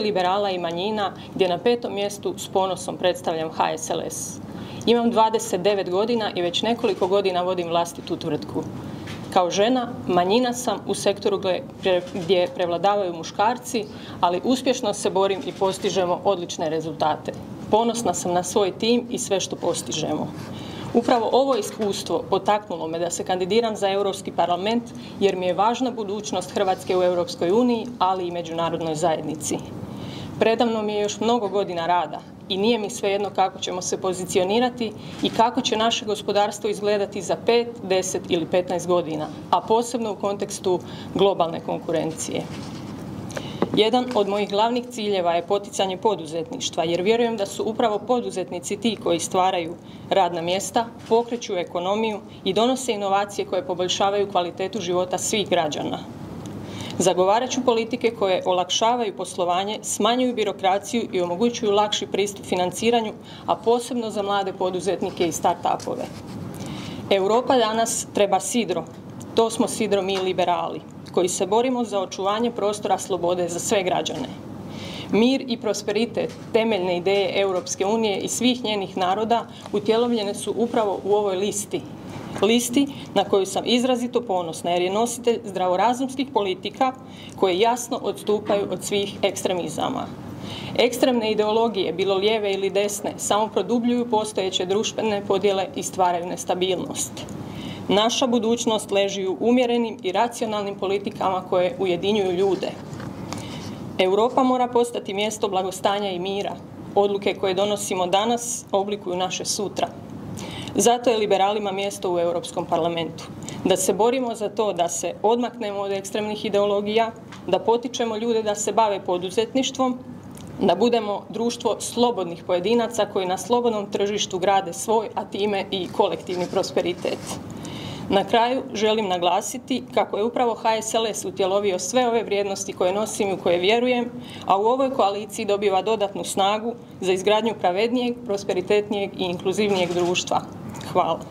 liberala i manjina gdje na petom mjestu s ponosom predstavljam HSLS. Imam 29 godina i već nekoliko godina vodim vlastitu tvrtku. Kao žena manjina sam u sektoru gdje prevladavaju muškarci, ali uspješno se borim i postižemo odlične rezultate. Ponosna sam na svoj tim i sve što postižemo. Upravo ovo iskustvo potaknulo me da se kandidiram za Europski parlament jer mi je važna budućnost Hrvatske u Europskoj uniji, ali i međunarodnoj zajednici. Predavno mi je još mnogo godina rada i nije mi svejedno kako ćemo se pozicionirati i kako će naše gospodarstvo izgledati za 5, 10 ili 15 godina, a posebno u kontekstu globalne konkurencije. Jedan od mojih glavnih ciljeva je poticanje poduzetništva jer vjerujem da su upravo poduzetnici ti koji stvaraju radna mjesta, pokreću ekonomiju i donose inovacije koje poboljšavaju kvalitetu života svih građana. Zagovarat ću politike koje olakšavaju poslovanje, smanjuju birokraciju i omogućuju lakši pristup financiranju, a posebno za mlade poduzetnike i start-upove. Europa danas treba sidro. To smo sidro mi liberali, koji se borimo za očuvanje prostora slobode za sve građane. Mir i prosperitet, temeljne ideje Europske unije i svih njenih naroda utjelovljene su upravo u ovoj listi listi na koju sam izrazito ponosna jer je nositelj zdravorazumskih politika koje jasno odstupaju od svih ekstremizama. Ekstremne ideologije, bilo lijeve ili desne, samo produbljuju postojeće društvene podjele i stvaraju nestabilnost. Naša budućnost leži u umjerenim i racionalnim politikama koje ujedinjuju ljude. Europa mora postati mjesto blagostanja i mira. Odluke koje donosimo danas oblikuju naše sutra. Zato je liberalima mjesto u Europskom parlamentu. Da se borimo za to da se odmaknemo od ekstremnih ideologija, da potičemo ljude da se bave poduzetništvom, da budemo društvo slobodnih pojedinaca koji na slobodnom tržištu grade svoj, a time i kolektivni prosperitet. Na kraju želim naglasiti kako je upravo HSLS utjelovio sve ove vrijednosti koje nosim i u koje vjerujem, a u ovoj koaliciji dobiva dodatnu snagu za izgradnju pravednijeg, prosperitetnijeg i inkluzivnijeg društva. well,